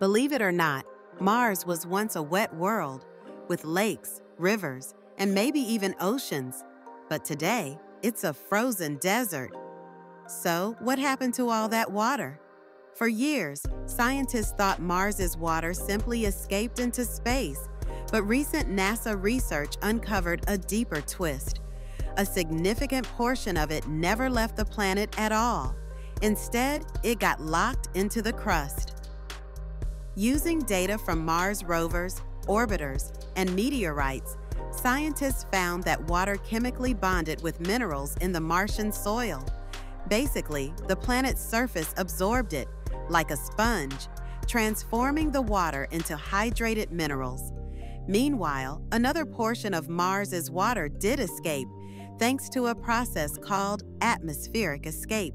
Believe it or not, Mars was once a wet world with lakes, rivers, and maybe even oceans. But today, it's a frozen desert. So, what happened to all that water? For years, scientists thought Mars's water simply escaped into space, but recent NASA research uncovered a deeper twist. A significant portion of it never left the planet at all. Instead, it got locked into the crust. Using data from Mars rovers, orbiters, and meteorites, scientists found that water chemically bonded with minerals in the Martian soil. Basically, the planet's surface absorbed it, like a sponge, transforming the water into hydrated minerals. Meanwhile, another portion of Mars's water did escape, thanks to a process called atmospheric escape.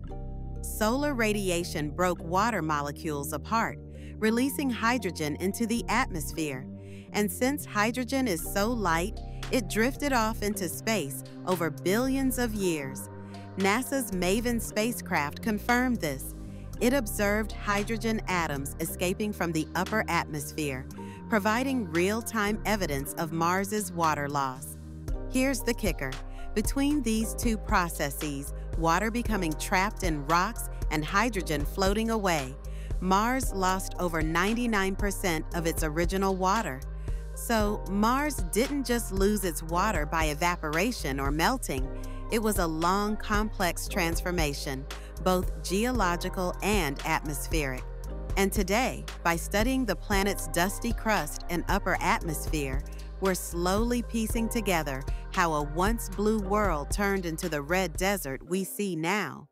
Solar radiation broke water molecules apart, releasing hydrogen into the atmosphere. And since hydrogen is so light, it drifted off into space over billions of years. NASA's MAVEN spacecraft confirmed this. It observed hydrogen atoms escaping from the upper atmosphere, providing real-time evidence of Mars's water loss. Here's the kicker. Between these two processes, water becoming trapped in rocks and hydrogen floating away, Mars lost over 99% of its original water. So, Mars didn't just lose its water by evaporation or melting, it was a long, complex transformation, both geological and atmospheric. And today, by studying the planet's dusty crust and upper atmosphere, we're slowly piecing together how a once blue world turned into the red desert we see now.